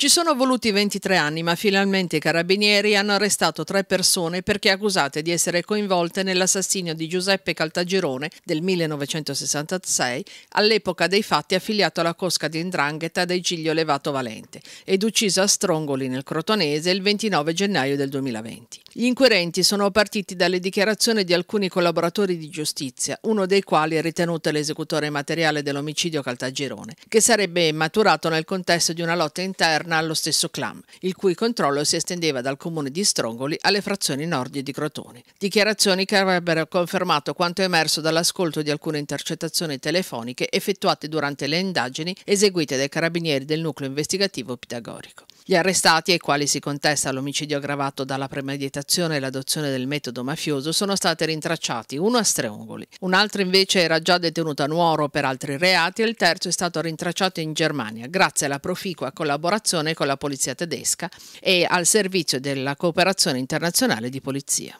Ci sono voluti 23 anni, ma finalmente i carabinieri hanno arrestato tre persone perché accusate di essere coinvolte nell'assassinio di Giuseppe Caltagirone del 1966, all'epoca dei fatti affiliato alla cosca di Ndrangheta dei Giglio Levato Valente, ed ucciso a Strongoli nel Crotonese il 29 gennaio del 2020. Gli inquirenti sono partiti dalle dichiarazioni di alcuni collaboratori di giustizia, uno dei quali è ritenuto l'esecutore materiale dell'omicidio Caltagirone, che sarebbe maturato nel contesto di una lotta interna interna allo stesso clan, il cui controllo si estendeva dal comune di Strongoli alle frazioni nordi di Crotoni. Dichiarazioni che avrebbero confermato quanto emerso dall'ascolto di alcune intercettazioni telefoniche effettuate durante le indagini eseguite dai carabinieri del nucleo investigativo pitagorico. Gli arrestati, ai quali si contesta l'omicidio aggravato dalla premeditazione e l'adozione del metodo mafioso, sono stati rintracciati, uno a Strongoli, un altro invece era già detenuto a Nuoro per altri reati e il terzo è stato rintracciato in Germania grazie alla proficua collaborazione con la polizia tedesca e al servizio della cooperazione internazionale di polizia.